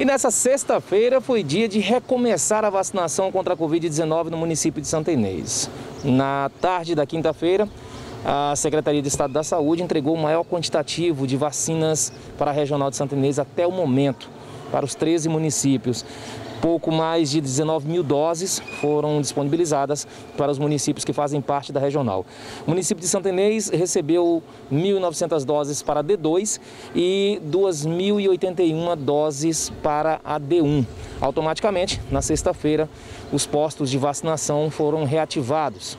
E nessa sexta-feira foi dia de recomeçar a vacinação contra a Covid-19 no município de Santa Inês. Na tarde da quinta-feira, a Secretaria de Estado da Saúde entregou o maior quantitativo de vacinas para a Regional de Santa Inês até o momento, para os 13 municípios pouco mais de 19 mil doses foram disponibilizadas para os municípios que fazem parte da regional. O município de Santa Inês recebeu 1.900 doses para a D2 e 2.081 doses para a D1. Automaticamente, na sexta-feira, os postos de vacinação foram reativados.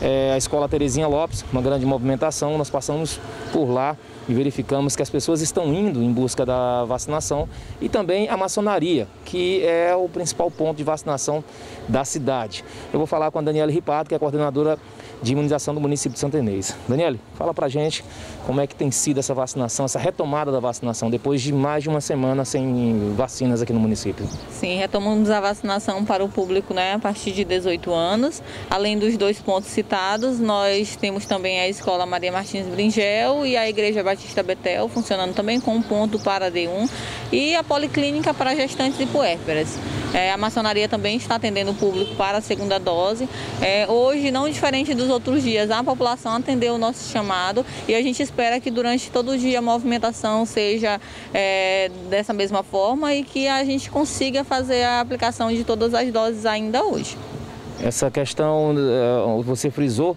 É, a Escola Terezinha Lopes, uma grande movimentação, nós passamos por lá e verificamos que as pessoas estão indo em busca da vacinação e também a maçonaria, que é o principal ponto de vacinação da cidade. Eu vou falar com a Daniela Ripato, que é a coordenadora de imunização do município de Santa Inês. Daniele, fala pra gente como é que tem sido essa vacinação, essa retomada da vacinação, depois de mais de uma semana sem vacinas aqui no município. Sim, retomamos a vacinação para o público né, a partir de 18 anos. Além dos dois pontos citados, nós temos também a Escola Maria Martins Bringel e a Igreja Batista Betel, funcionando também com um ponto para D1 e a Policlínica para gestantes e puérperas. É, a maçonaria também está atendendo o público para a segunda dose. É, hoje, não diferente dos outros dias, a população atendeu o nosso chamado e a gente espera que durante todo o dia a movimentação seja é, dessa mesma forma e que a gente consiga fazer a aplicação de todas as doses ainda hoje. Essa questão, eh, você frisou,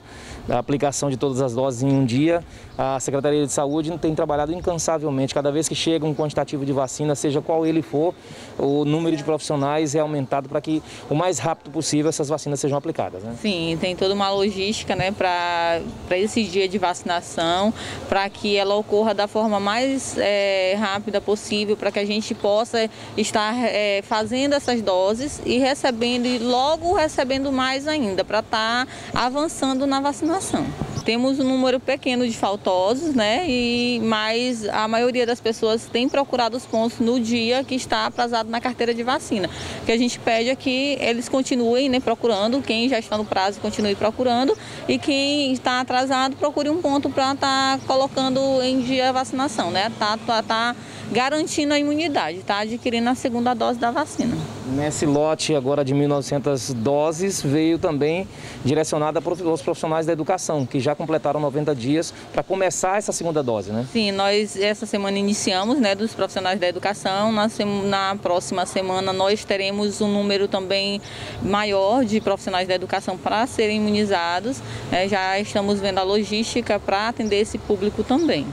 da aplicação de todas as doses em um dia, a Secretaria de Saúde tem trabalhado incansavelmente. Cada vez que chega um quantitativo de vacina, seja qual ele for, o número de profissionais é aumentado para que o mais rápido possível essas vacinas sejam aplicadas. Né? Sim, tem toda uma logística né, para esse dia de vacinação, para que ela ocorra da forma mais é, rápida possível, para que a gente possa estar é, fazendo essas doses e recebendo, e logo recebendo mais ainda, para estar tá avançando na vacinação. Temos um número pequeno de faltosos, né? E, mas a maioria das pessoas tem procurado os pontos no dia que está aprazado na carteira de vacina. O que a gente pede é que eles continuem né, procurando, quem já está no prazo continue procurando e quem está atrasado procure um ponto para estar tá colocando em dia a vacinação, né? Tá, tá, tá garantindo a imunidade, tá adquirindo a segunda dose da vacina. Nesse lote agora de 1.900 doses veio também direcionada para os profissionais da educação, que já completaram 90 dias para começar essa segunda dose, né? Sim, nós essa semana iniciamos, né, dos profissionais da educação. Na, na próxima semana nós teremos um número também maior de profissionais da educação para serem imunizados. É, já estamos vendo a logística para atender esse público também.